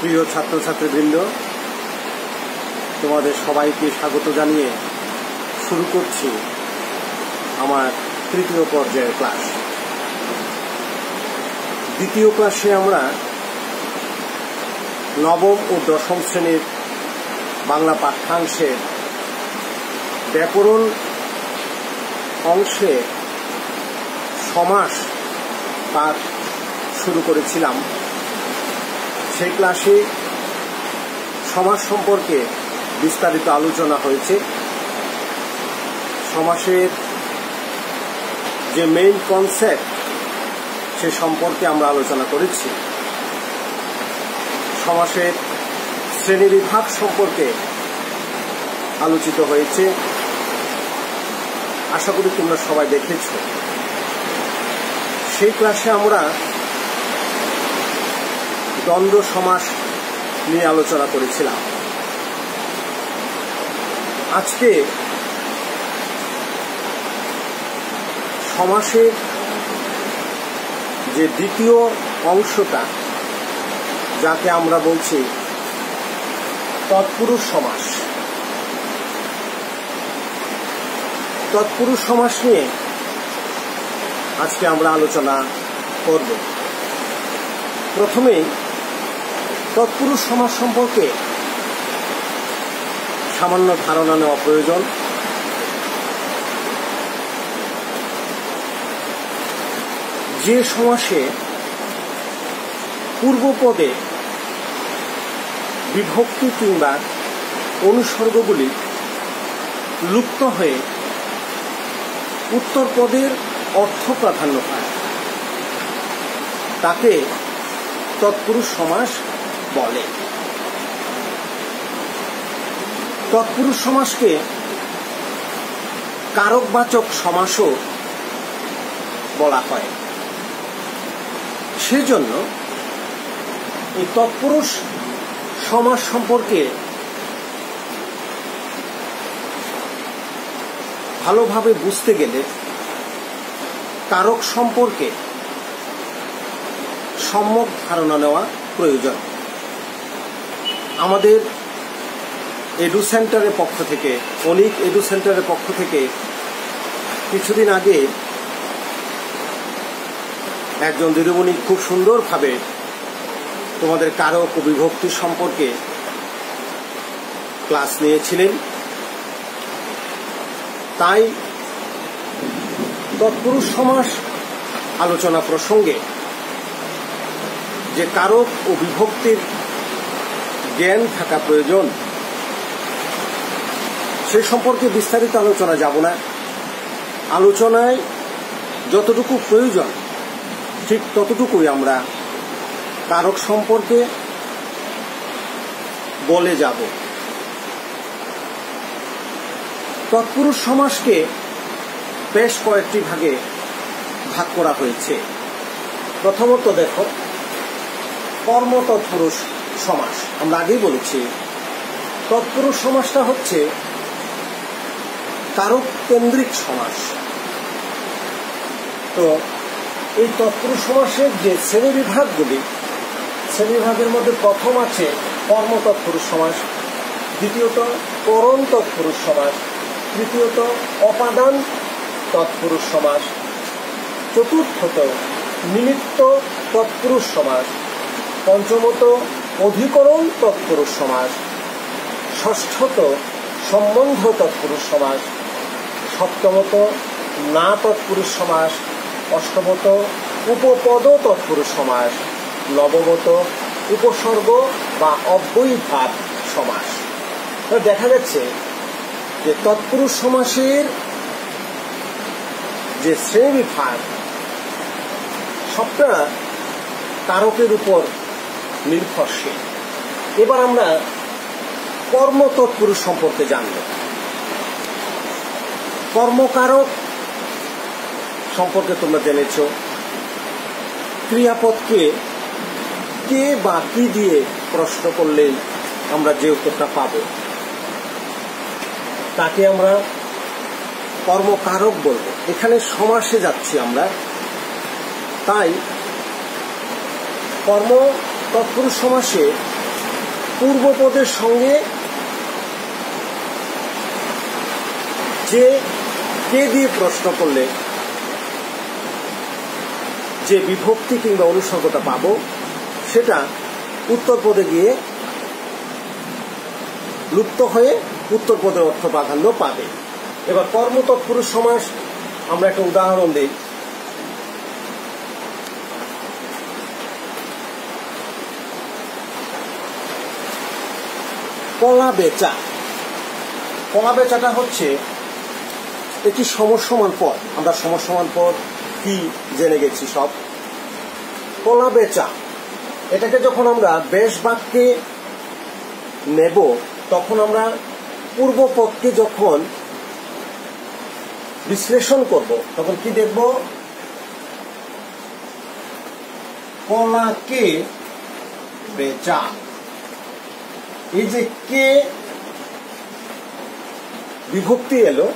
প্রিয় ছাত্রছাত্রীবৃন্দ, তোমাদের সবাইকে স্বাগত জানিয়ে শুরু করছি আমার তৃতীয় পর্যায়ের ক্লাস। দ্বিতীয় ক্লাসে আমরা নবম ও দশম শ্রেণির বাংলা পাঠ্যাংশের ব্যাকরণ অংশে সমাস পাঠ শুরু করেছিলাম। সেই ক্লাসে সমাজ সম্পর্কে বিস্তারিত আলোচনা হয়েছে। সমাসের যে মেইন কনসেপ্ট সে সম্পর্কে আমরা আলোচনা করেছি। সমাসের শ্রেণীবিভাগ সম্পর্কে আলোচিত হয়েছে। আশা করি তোমরা সবাই দেখেছ। সেই ক্লাসে আমরা দ্বন্দ্ব সমাস নিয়ে আলোচনা করেছিলাম। আজকে সমাসের যে দ্বিতীয় অংশটা, যাকে আমরা বলছি তৎপুরুষ সমাস। তৎপুরুষ সমাস নিয়ে আজকে আমরা আলোচনা করব। প্রথমেই তৎপুরুষ সমাজ সম্পর্কে সামান্য ধারণা নেওয়া প্রয়োজন। যে সমাসে পূর্বপদে বিভক্তি কিংবা অনুসর্গগুলি লুপ্ত হয়ে উত্তর পদের অর্থ প্রাধান্য পায় তাকে তৎপুরুষ সমাস বলে। তৎপুরুষ সমাসকে কারকবাচক সমাসও বলা হয়। সেজন্য এই তৎপুরুষ সমাস সম্পর্কে ভালোভাবে বুঝতে গেলে কারক সম্পর্কে সম্যক ধারণা নেওয়া প্রয়োজন। আমাদের এডু সেন্টারের পক্ষ থেকে অনেক এডু সেন্টারের পক্ষ থেকে কিছুদিন আগে একজন দিদিমণি খুব সুন্দরভাবে তোমাদের কারক ও বিভক্তি সম্পর্কে ক্লাস নিয়েছিলেন। তাই তৎপুরুষ সমাস আলোচনা প্রসঙ্গে যে কারক ও বিভক্তির জ্ঞান থাকা প্রয়োজন। সে সম্পর্কে বিস্তারিত আলোচনা যাব না। আলোচনায় যতটুকু প্রয়োজন, ঠিক ততটুকুই আমরা কারক সম্পর্কে বলে যাব। তৎপুরুষ সমাজকে বেশ কয়েকটি ভাগে ভাগ করা হয়েছে। প্রথমত দেখো কর্ম তৎপুরুষ সমাস আমরা আগেই বলেছি, তৎপুরুষ সমাসটা হচ্ছে কারক কেন্দ্রিক সমাস তো এই তৎপুরুষ সমাসের যে শ্রেণীবিভাগগুলি, শ্রেণীবিভাগের মধ্যে প্রথম আছে কর্ম তৎপুরুষ সমাস দ্বিতীয়ত করণ তৎপুরুষ সমাস তৃতীয়ত অপাদান তৎপুরুষ সমাস চতুর্থত নিমিত্ত তৎপুরুষ সমাস পঞ্চমত অধিকরণ তৎপুরুষ সমাস, ষষ্ঠত সম্বন্ধ তৎপুরুষ সমাস, সপ্তমত না তৎপুরুষ সমাস, অষ্টমত উপপদ তৎপুরুষ সমাস, নবমত উপসর্গ বা অব্যয়ীভাব সমাস। দেখা যাচ্ছে যে তৎপুরুষ সমাসের যে শ্রেণীবিভাগ সবটা কারকের উপর নির্ভরশীল। এবার আমরা কর্ম তৎপুরুষ সম্পর্কে জানব। কর্মকারক সম্পর্কে তোমরা জেনেছ। ক্রিয়াপদকে কে বা কি দিয়ে প্রশ্ন করলেই আমরা যে উত্তরটা পাব। তাকে আমরা কর্মকারক বলব। এখানে সমাসে যাচ্ছি আমরা। তাই কর্ম তৎপুরুষ সমাসে পূর্বপদের সঙ্গে যে কে দিয়ে প্রশ্ন করলে যে বিভক্তি কিংবা অনুসর্গটা পাবো, সেটা উত্তর পদে গিয়ে লুপ্ত হয়ে উত্তর পদের অর্থ প্রাধান্য পাবে। এবার কর্ম তৎপুরুষ সমাস, আমরা একটা উদাহরণ দিই। কলা বেচা। কলা বেচাটা হচ্ছে একটি সমসমান পদ। আমরা সমসমান পদ কি জেনে গেছি সব? কলা বেচা। এটাকে যখন আমরা বেশ বাক্যে নেব, তখন আমরা পূর্ব পদকে যখন বিশ্লেষণ করব, তখন কি দেখব? কলাকে বেচা। এই যে কে বিভক্তি এলো,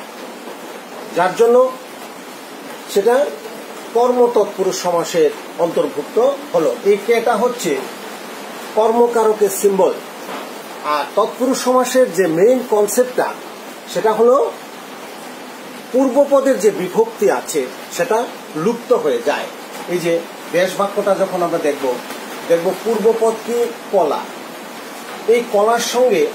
যার জন্য সেটা কর্ম তৎপুরুষ সমাসের অন্তর্ভুক্ত হলো। এই কেটা হচ্ছে কর্মকারকের সিম্বল আর তৎপুরুষ সমাসের যে মেইন কনসেপ্টটা সেটা হলো পূর্বপদের যে বিভক্তি আছে, সেটা লুপ্ত হয়ে যায়। এই যে বেশ বাক্যটা যখন আমরা দেখব দেখব পূর্বপদ কি কলা এই কলার সঙ্গে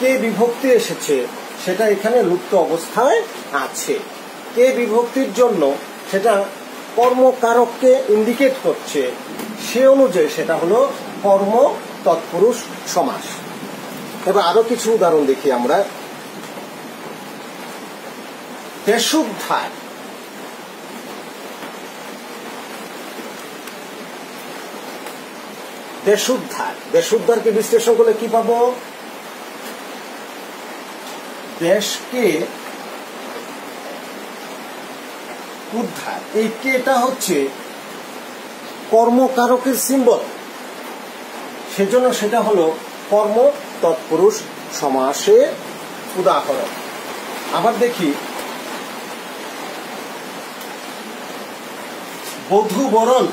কে বিভক্তি এসেছে সেটা এখানে লুপ্ত অবস্থায় আছে। কে বিভক্তির জন্য সেটা কর্মকারককে ইন্ডিকেট করছে, সে অনুযায়ী সেটা হলো কর্ম তৎপুরুষ সমাস। এবার আরও কিছু উদাহরণ দেখি আমরা। দেশোদ্ধার দেশোদ্ধার। দেশোদ্ধারকে বিশ্লেষণ করলে কি পাবো? দেশকে উদ্ধার। এই কেটা হচ্ছে কর্মকারকের সিম্বল সেজন্য সেটা হলো কর্ম, তৎপুরুষ, সমাসে উদাহরণ। আবার দেখি, বধূবরণ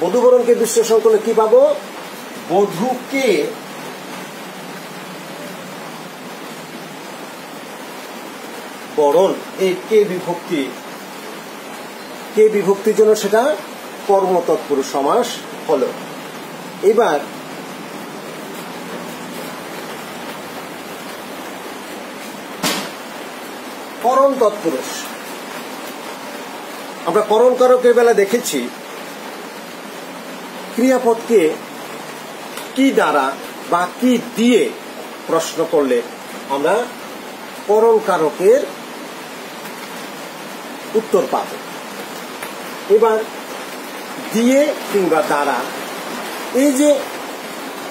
বধূবরণকে বিশ্লেষণ করলে কি পাবো? বধূকে বরণ এই কে বিভক্তি? কে বিভক্তির জন্য সেটা কর্মতৎপুরুষ সমাস হলো। এবার করণ তৎপুরুষ। আমরা করণ কারকের বেলা দেখেছি ক্রিয়াপদকে কি দ্বারা বা কি দিয়ে প্রশ্ন করলে আমরা করণ কারকের উত্তর পাব? এবার দিয়ে কিংবা দ্বারা, এই যে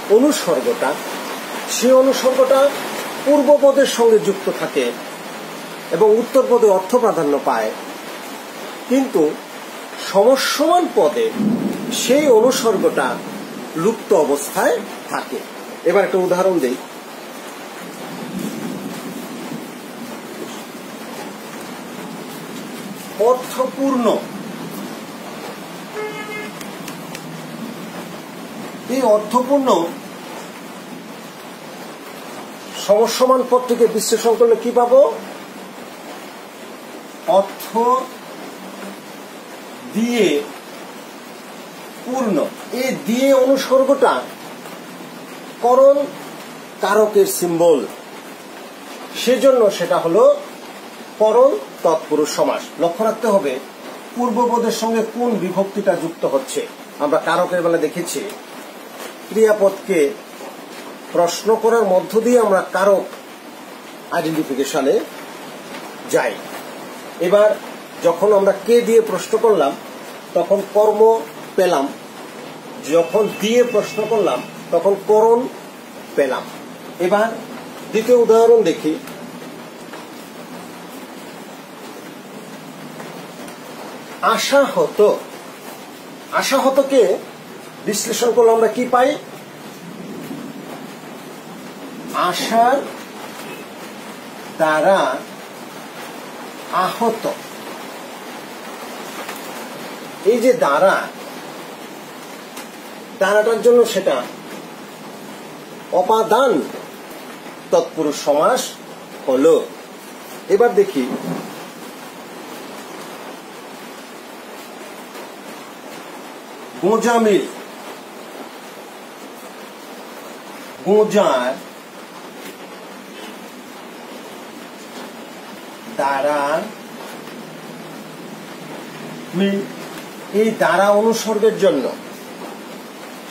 অনুসর্গটা, সে অনুসর্গটা পূর্বপদের সঙ্গে যুক্ত থাকে এবং উত্তর পদে অর্থ প্রাধান্য পায়, কিন্তু সমসমান পদে সেই অনুসর্গটা লুপ্ত অবস্থায় থাকে। এবার একটা উদাহরণ দেই। অর্থপূর্ণ। এই অর্থপূর্ণ সমসমান পদটিকে বিশ্লেষণ করলে কি পাবো? অর্থ দিয়ে পূর্ণ। এই দিয়ে অনুসর্গটা করণ কারকের সিম্বল সেজন্য সেটা হলো করণ তৎপুরুষ সমাস। লক্ষ্য রাখতে হবে পূর্বপদের সঙ্গে কোন বিভক্তিটা যুক্ত হচ্ছে। আমরা কারকের বেলা দেখেছি, ক্রিয়াপদকে প্রশ্ন করার মধ্য দিয়ে আমরা কারক আইডেন্টিফিকেশনে যাই। এবার যখন আমরা কে দিয়ে প্রশ্ন করলাম, তখন কর্ম পেলাম। যখন দিয়ে প্রশ্ন করলাম, তখন করণ পেলাম। এবার দ্বিতীয় উদাহরণ দেখি। আশাহত আশাহতকে বিশ্লেষণ করলে আমরা কি পাই? আশার দ্বারা আহত। এই যে দ্বারা টানাটার জন্য সেটা অপাদান তৎপুরুষ সমাস হলো। এবার দেখি। গোজামিল। গোজার দ্বারা এই দ্বারা অনুসর্গের জন্য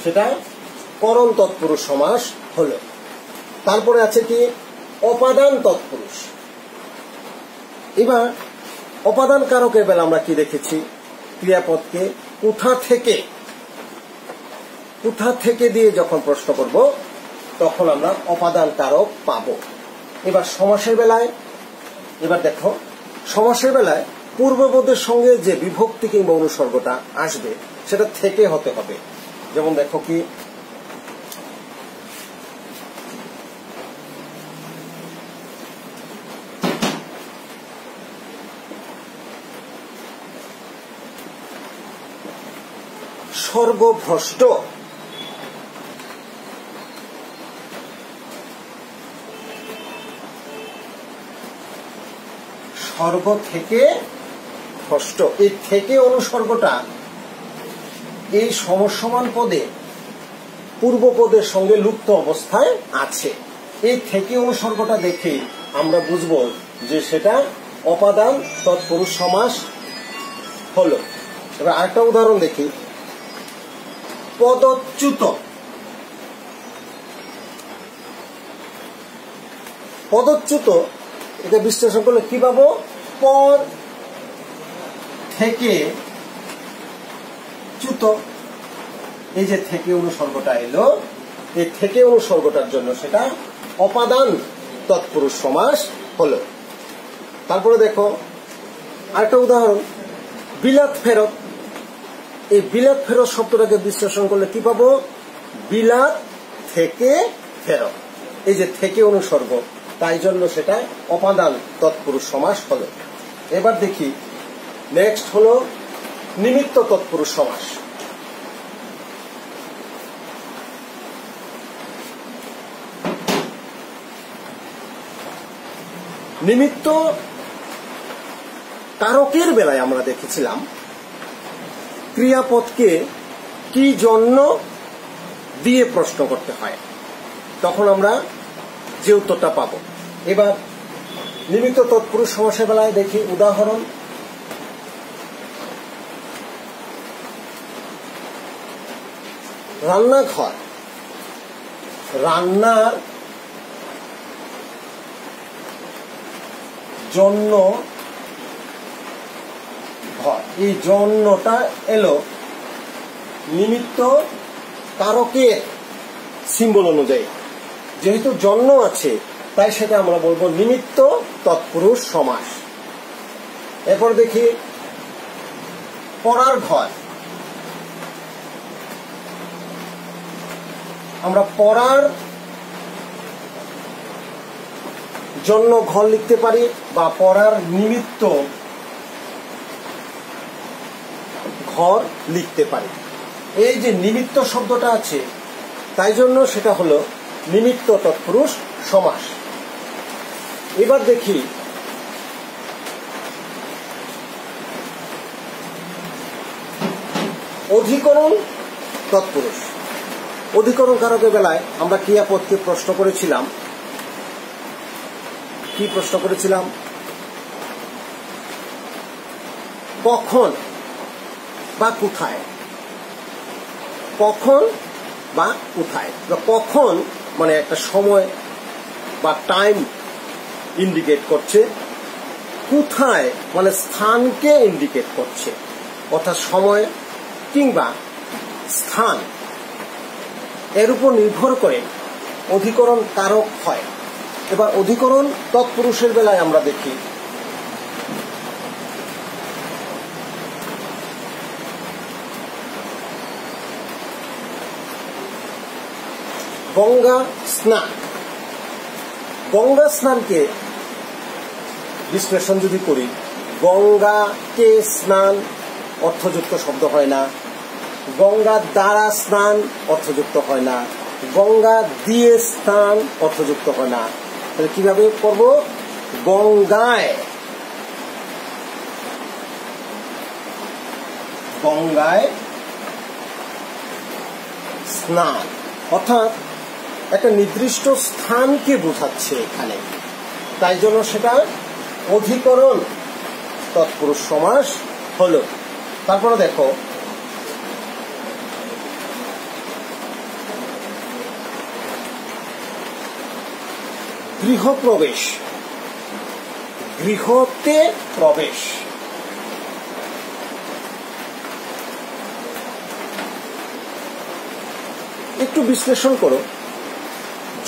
সেটা করণ তৎপুরুষ সমাস হলো। তারপরে আছে কি? অপাদান তৎপুরুষ। এবার অপাদান কারকের বেলা আমরা কি দেখেছি? ক্রিয়াপদকে কোথা থেকে কোথা থেকে দিয়ে যখন প্রশ্ন করব, তখন আমরা অপাদান কারক পাব। এবার সমাসের বেলায়, এবার দেখো, সমাসের বেলায় পূর্ববোধের সঙ্গে যে বিভক্তি কিংবা অনুসর্গটা আসবে, সেটা থেকে হতে হবে। যেমন দেখো কি? স্বর্গভ্রষ্ট স্বর্গ থেকে ভ্রষ্ট। এই থেকে অনুসর্গটা এই সমসমান পদে পূর্ব পদের সঙ্গে লুপ্ত অবস্থায় আছে। এই থেকে অনুসর্গটা দেখে আমরা বুঝব যে সেটা অপাদান, তৎপুরুষ সমাস হলো। এবার আরেকটা উদাহরণ দেখি। পদচ্যুত। পদচ্যুত, এটা বিশ্লেষণ করলে কি পাবো? পদ থেকে চ্যুত এই যে থেকে অনুসর্গটা এলো, এই থেকে অনুসর্গটার জন্য সেটা অপাদান তৎপুরুষ সমাস হলো। তারপরে দেখো, আরেকটা উদাহরণ, বিলাত ফেরত। এই বিলাত ফেরত শব্দটাকে বিশ্লেষণ করলে কি পাবো? বিলাত থেকে ফেরত। এই যে থেকে অনুসর্গ, তাই জন্য সেটা অপাদান তৎপুরুষ সমাস হলো। এবার দেখি নেক্সট হলো নিমিত্ত তৎপুরুষ সমাস। নিমিত্ত কারকের বেলায় আমরা দেখেছিলাম ক্রিয়াপদকে কি জন্য দিয়ে প্রশ্ন করতে হয়। তখন আমরা যে উত্তরটা পাব। এবার নিমিত্ত তৎপুরুষ সমাসের বেলায় দেখি উদাহরণ। রান্নাঘর রান্নার জন্য ঘর এই জন্যটা এলো নিমিত্ত কারকের সিম্বল অনুযায়ী। যেহেতু জন্ম আছে, তাই সেটা আমরা বলব নিমিত্ত তৎপুরুষ সমাস। এরপর দেখি, পড়ার ঘর। আমরা পড়ার জন্য ঘর লিখতে পারি বা পড়ার নিমিত্ত ঘর লিখতে পারি। এই যে নিমিত্ত শব্দটা আছে, তাই জন্য সেটা হলো নিমিত্ত তৎপুরুষ সমাস। এবার দেখি অধিকরণ তৎপুরুষ। অধিকরণ কারকের বেলায় আমরা ক্রিয়াপদকে প্রশ্ন করেছিলাম। কি প্রশ্ন করেছিলাম? কখন বা কোথায়? কখন বা কোথায়? কখন মানে একটা সময় বা টাইম ইন্ডিকেট করছে। কোথায় মানে স্থানকে ইন্ডিকেট করছে। অর্থাৎ সময় কিংবা স্থান। এর উপর নির্ভর করে অধিকরণ কারক হয়। এবার অধিকরণ তৎপুরুষের বেলায় আমরা দেখি। গঙ্গা স্নান। গঙ্গা স্নানকে বিশ্লেষণ যদি করি, গঙ্গাকে স্নান অর্থযুক্ত শব্দ হয় না। গঙ্গা দ্বারা স্নান অর্থযুক্ত হয় না। গঙ্গা দিয়ে স্নান অর্থযুক্ত হয় না। তাহলে কীভাবে করব? গঙ্গায়। গঙ্গায় স্নান। অর্থাৎ একটা নির্দিষ্ট স্থানকে বোঝাচ্ছে এখানে। তাই জন্য সেটা অধিকরণ। তৎপুরুষ সমাস হলো। তারপরে দেখো গৃহপ্রবেশ। গৃহতে প্রবেশ। একটু বিশ্লেষণ করো।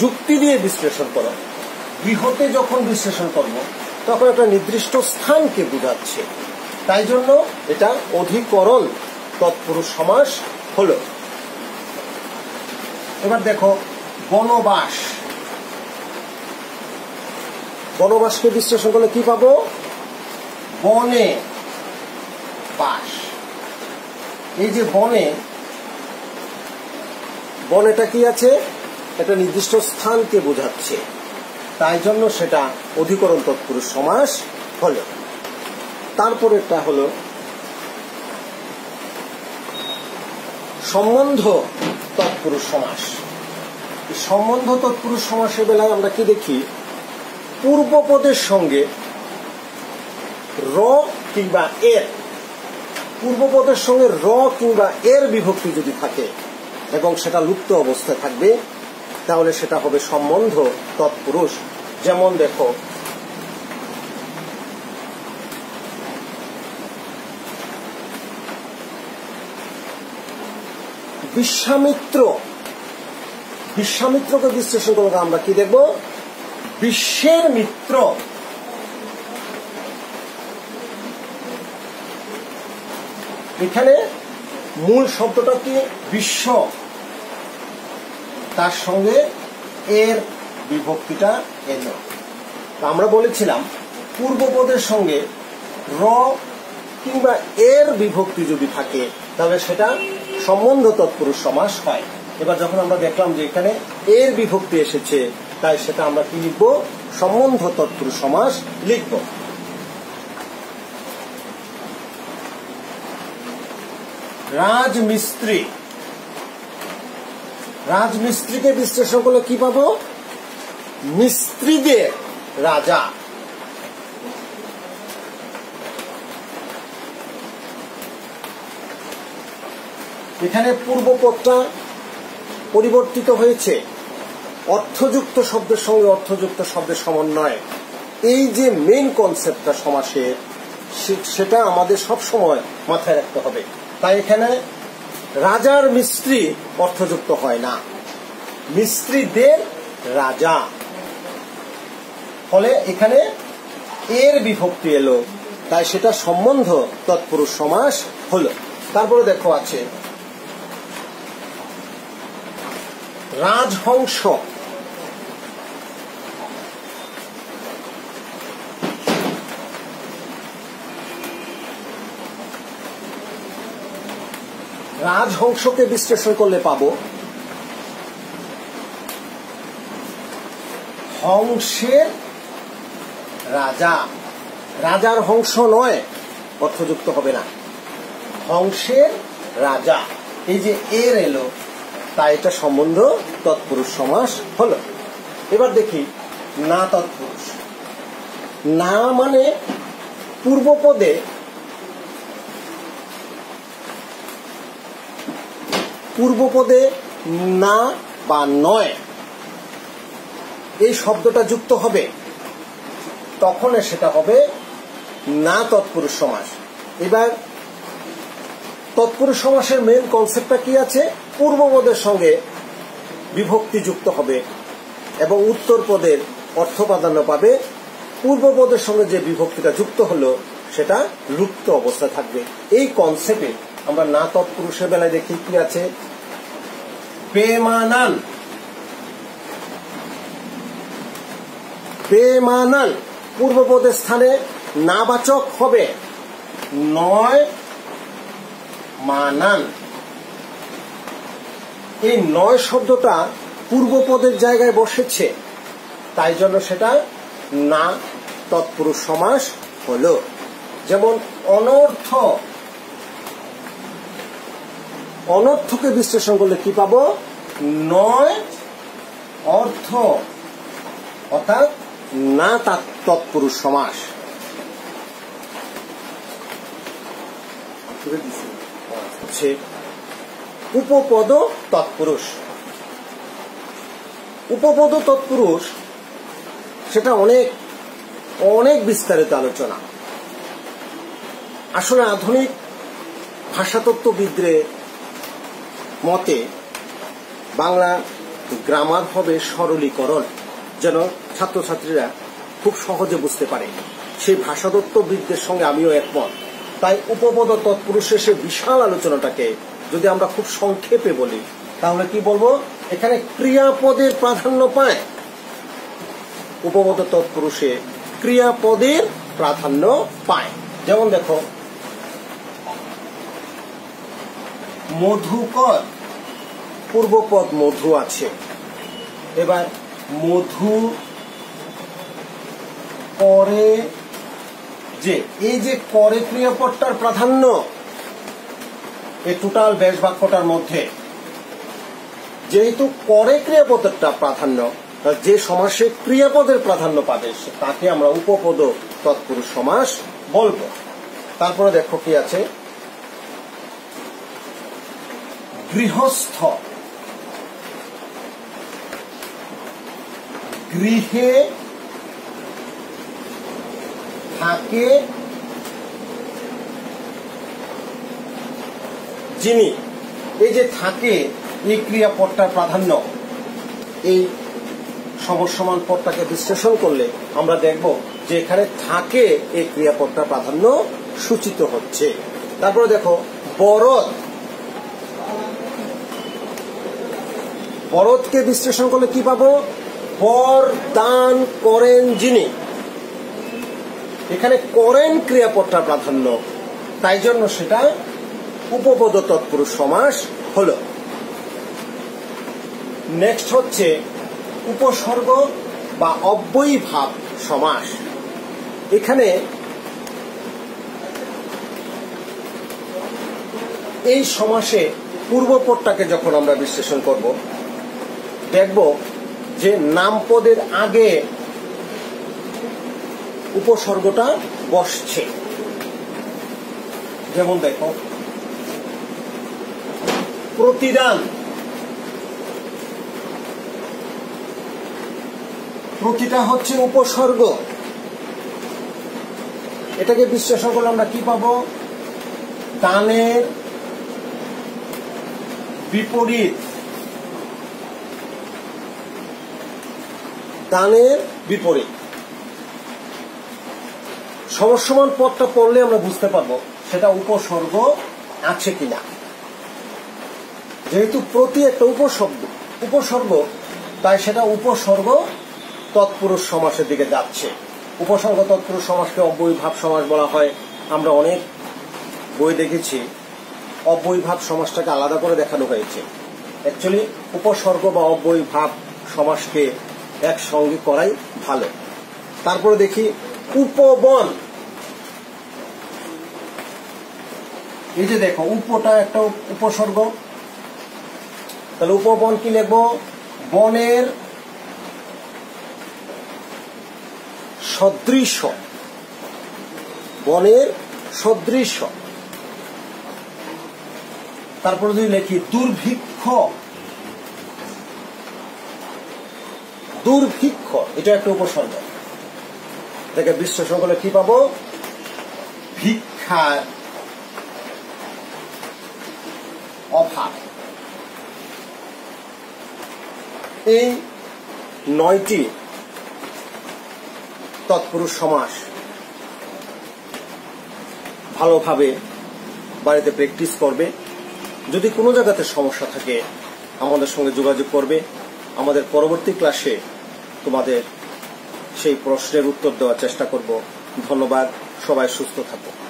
যুক্তি দিয়ে বিশ্লেষণ করো। গৃহতে যখন বিশ্লেষণ করব, তখন একটা নির্দিষ্ট স্থানকে বোঝাচ্ছে। তাই জন্য এটা অধিকরণ তৎপুরুষ সমাস হলো। এবার দেখো, বনবাস। বনবাসকে বিশ্লেষণ করলে কি পাবো? বনে বাস। এই যে বনে, বনেটা কি আছে? একটা নির্দিষ্ট স্থানকে বোঝাচ্ছে। তাই জন্য সেটা অধিকরণ তৎপুরুষ সমাস হলো। তারপরেরটা হলো, সম্বন্ধ তৎপুরুষ সমাস। সম্বন্ধ তৎপুরুষ সমাসের বেলায় আমরা কি দেখি? পূর্বপদের সঙ্গে র কিংবা এর, পূর্বপদের সঙ্গে র কিংবা এর বিভক্তি যদি থাকে এবং সেটা লুপ্ত অবস্থায় থাকবে, তাহলে সেটা হবে সম্বন্ধ তৎপুরুষ। যেমন দেখো, বিশ্বামিত্র, বিশ্বামিত্রকে বিশ্লেষণ করলে আমরা কি দেখব? বিশ্বের মিত্র। এখানে মূল শব্দটা কি? বিশ্ব। তার সঙ্গে এর বিভক্তিটা এলো। আমরা বলেছিলাম, পূর্বপদের সঙ্গে র কিংবা এর বিভক্তি যদি থাকে, তাহলে সেটা সম্বন্ধ তৎপুরুষ সমাস হয়। এবার যখন আমরা দেখলাম যে এখানে এর বিভক্তি এসেছে তাই সেটা আমরা কি লিখব? সম্বন্ধ তত্ত্ব সমাস লিখব। রাজমিস্ত্রি। রাজমিস্ত্রিকে বিশ্লেষণ করলে কি পাবো? মিস্ত্রিদের রাজা। এখানে পূর্বপদটা পরিবর্তিত হয়েছে। অর্থযুক্ত শব্দের সঙ্গে অর্থযুক্ত শব্দের সমন্বয়। এই যে মেন কনসেপ্টটা সমাসের সেটা আমাদের সব সময় মাথায় রাখতে হবে। তাই এখানে রাজার মিস্ত্রি অর্থযুক্ত হয় না। মিস্ত্রিদের রাজা। ফলে এখানে এর বিভক্তি এলো। তাই সেটা সম্বন্ধ তৎপুরুষ সমাস হলো। তারপরে দেখো আছে। রাজহংস। রাজহংসকে বিশ্লেষণ করলে পাবো। হংসের রাজা। রাজার হংস নয়, অর্থযুক্ত হবে না। হংসের রাজা। এই যে এর এলো, তা এটা সম্বন্ধ তৎপুরুষ সমাস হলো। এবার দেখি, না তৎপুরুষ। না মানে পূর্বপদে পূর্বপদে না বা নয়। এই শব্দটা যুক্ত হবে। তখন সেটা হবে না তৎপুরুষ সমাস। এবার তৎপুরুষ সমাসের মেন কনসেপ্টটা কি আছে? পূর্বপদের সঙ্গে বিভক্তি যুক্ত হবে এবং উত্তর পদের অর্থ প্রাধান্য পাবে। পূর্বপদের সঙ্গে যে বিভক্তিটা যুক্ত হলো, সেটা লুপ্ত অবস্থায় থাকবে। এই কনসেপ্টে আমরা না তৎপুরুষের বেলায় দেখি কি আছে? বেমানান বেমানান পূর্বপদের স্থানে নাবাচক হবে। নয় মানান এই নয় শব্দটা পূর্বপদের জায়গায় বসেছে। তাই জন্য সেটা না তৎপুরুষ সমাস হলো। যেমন অনর্থ। অনর্থকে বিশ্লেষণ করলে কি পাবো? নয় অর্থ। অর্থাৎ না তার তৎপুরুষ সমাস। উপপদ তৎপুরুষ। উপপদ তৎপুরুষ, সেটা অনেক অনেক বিস্তারিত আলোচনা। আসলে আধুনিক ভাষাতত্ত্ববিদরে মতে, বাংলা গ্রামার হবে সরলীকরণ, যেন ছাত্রছাত্রীরা খুব সহজে বুঝতে পারে। সেই ভাষাতত্ত্ববিদদের সঙ্গে আমিও একমত। তাই উপপদ তৎপুরুষের সে বিশাল আলোচনাটাকে যদি আমরা খুব সংক্ষেপে বলি, তাহলে কি বলব? এখানে ক্রিয়াপদের প্রাধান্য পায়। উপপদ তৎপুরুষে ক্রিয়াপদের প্রাধান্য পায়। যেমন দেখো মধুকর পূর্বপদ মধু আছে। এবার মধু করে যে, এই যে করে ক্রিয়াপদটার প্রাধান্য, এই টোটাল বেশ বাক্যটার মধ্যে, যেহেতু করে ক্রিয়াপদটা প্রাধান্য যে সমাসে ক্রিয়াপদের প্রাধান্য পাবে, তাকে আমরা উপপদ, তৎপুরুষ সমাস বলব। তারপরে দেখো কি আছে। গৃহস্থ। গৃহে থাকে যিনি। এই যে থাকে, এই ক্রিয়াপদটার প্রাধান্য, এই সমসমান পদটাকে বিশ্লেষণ করলে আমরা দেখব যে এখানে থাকে এই ক্রিয়াপদটার প্রাধান্য সূচিত হচ্ছে। তারপরে দেখো, বরদ বরদকে বিশ্লেষণ করলে কি পাবো? বর দান করেন যিনি। এখানে করেন ক্রিয়াপদটার প্রাধান্য। তাই জন্য সেটা উপপদ তৎপুরুষ সমাস হলো। নেক্সট হচ্ছে উপসর্গ বা অব্যয়ী ভাব সমাস। এখানে এই সমাসে পূর্বপদটাকে যখন আমরা বিশ্লেষণ করব দেখব যে নামপদের আগে উপসর্গটা বসছে। যেমন দেখো, প্রতিদান। প্রতিটা হচ্ছে উপসর্গ। এটাকে বিশ্লেষণ করলে আমরা কি পাবো? দানের বিপরীত। দানের বিপরীত। সমসমান পদটা পড়লে আমরা বুঝতে পারব সেটা উপসর্গ আছে কিনা। যেহেতু প্রতি একটা উপশব্দ উপসর্গ, তাই সেটা উপসর্গ তৎপুরুষ সমাসের দিকে যাচ্ছে। উপসর্গ তৎপুরুষ সমাসকে অব্যয়ীভাব সমাস বলা হয়। আমরা অনেক বই দেখেছি, অব্যয়ীভাব সমাসটাকে আলাদা করে দেখানো হয়েছে। অ্যাকচুয়ালি উপসর্গ বা অব্যয়ীভাব সমাসকে একসঙ্গে করাই ভালো। তারপরে দেখি উপবন। এই যে দেখো, উপটা একটা উপসর্গ। তাহলে উপবন কি লিখব? বনের সদৃশ। বনের সদৃশ। তারপরে যদি লিখি দুর্ভিক্ষ। দুর্ভিক্ষ, এটা একটা উপসর্গ। এটাকে বিশ্লেষণ করলে কি পাবো? ভিক্ষার অভাব। এই নয়টি তৎপুরুষ সমাস ভালোভাবে বাড়িতে প্র্যাকটিস করবে। যদি কোনো জায়গাতে সমস্যা থাকে, আমাদের সঙ্গে যোগাযোগ করবে। আমাদের পরবর্তী ক্লাসে তোমাদের সেই প্রশ্নের উত্তর দেওয়ার চেষ্টা করব। ধন্যবাদ। সবাই সুস্থ থাকো।